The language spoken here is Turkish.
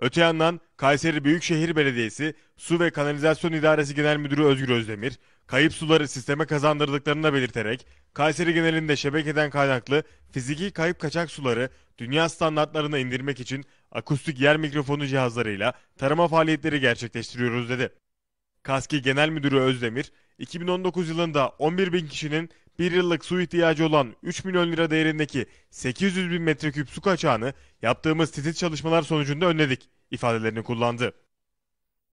Öte yandan Kayseri Büyükşehir Belediyesi Su ve Kanalizasyon İdaresi Genel Müdürü Özgür Özdemir, kayıp suları sisteme kazandırdıklarını da belirterek, Kayseri genelinde şebekeden kaynaklı fiziki kayıp kaçak suları dünya standartlarına indirmek için akustik yer mikrofonu cihazlarıyla tarama faaliyetleri gerçekleştiriyoruz dedi. KASKİ Genel Müdürü Özdemir, 2019 yılında 11 bin kişinin bir yıllık su ihtiyacı olan 3 milyon lira değerindeki 800 bin metreküp su kaçağını yaptığımız titiz çalışmalar sonucunda önledik ifadelerini kullandı.